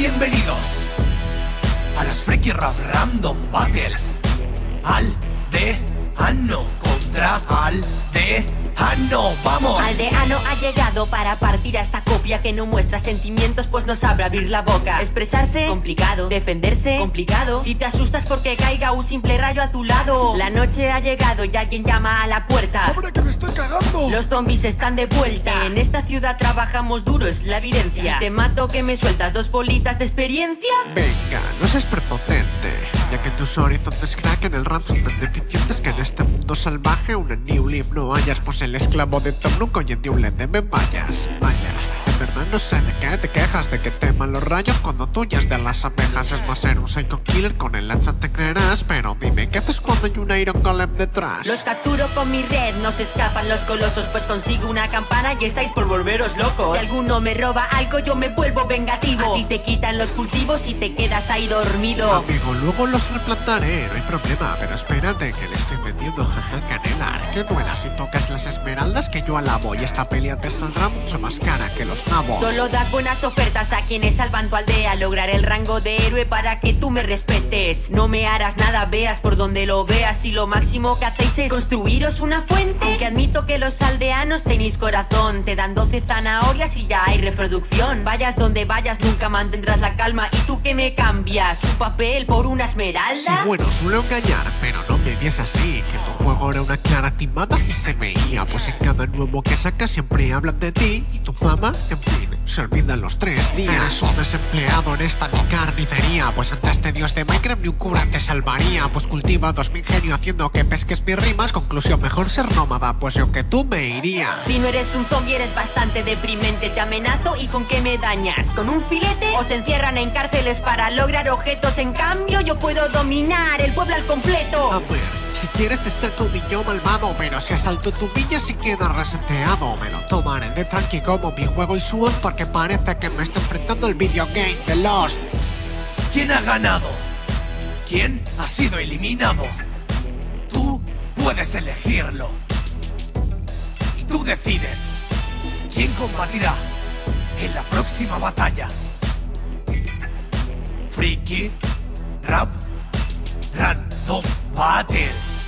Bienvenidos a las Freaky Rap Random Battles. Al de ano contra al de ano. ¡Vamos! Aldeano ha llegado para partir a esta copia que no muestra sentimientos pues no sabe abrir la boca. Expresarse, complicado. Defenderse, complicado. Si te asustas porque caiga un simple rayo a tu lado. La noche ha llegado y alguien llama a la puerta. ¡Hombre, que me estoy cagando! Los zombies están de vuelta. En esta ciudad trabajamos duro, es la evidencia. Si te mato, que me sueltas dos bolitas de experiencia. Venga, no seas prepotente. Tus horizontes crack en el RAM son tan deficientes que en este mundo salvaje una New Leaf no hayas, pues el esclavo de Tom Nook hoy en día un me vayas. Vaya, en verdad no sé de qué te quejas, de que teman los rayos cuando tuyas de las abejas. Es más ser un psycho killer con el hacha te creerás, pero dime, ¿qué haces cuando hay un Iron Golem detrás? Los capturo con mi red, no se escapan los colosos, pues consigo una campana y estáis por volveros locos. Si alguno me roba algo, yo me vuelvo vengativo. A ti te quitan los cultivos y te quedas ahí dormido. Amigo, luego los replantaré, no hay problema, pero espérate que le estoy vendiendo jaja canela. Que duela si tocas las esmeraldas que yo alabo y esta pelea te saldrá mucho más cara que los nabos. Solo das buenas ofertas a quienes salvan tu aldea. Lograr el rango de héroe para que tú me respetes. No me harás nada, veas por donde lo veas. Y lo máximo que hacéis es construiros una fuente. Aunque admito que los aldeanos tenéis corazón. Te dan 12 zanahorias y ya hay reproducción. Vayas donde vayas, nunca mantendrás la calma. ¿Y tú qué me cambias? ¿Un papel por una esmeralda? Sí, bueno, suelo engañar, pero no me vies así. Que tu juego era una clara timada y se veía. Pues en cada nuevo que sacas siempre hablan de ti y tu fama, en fin, se olvidan los tres días. Un desempleado en esta mi carnicería. Pues ante este dios de Minecraft ni un cura te salvaría. Pues cultivados mi ingenio haciendo que pesques mis rimas. Conclusión, mejor ser nómada, pues yo que tú me iría. Si no eres un zombie eres bastante deprimente Te amenazo y con qué me dañas ¿Con un filete? Os encierran en cárceles para lograr objetos En cambio yo puedo dominar el pueblo al completo A ver, si quieres te saco un niño malvado Pero si asalto tu villa si quedas reseteado Me lo tomaré de tranqui como mi juego y suon Porque parece que me está enfrentando el videogame de Lost ¿Quién ha ganado? ¿Quién ha sido eliminado? Tú puedes elegirlo. Y tú decides quién combatirá en la próxima batalla. Freaky Rap Random Battles.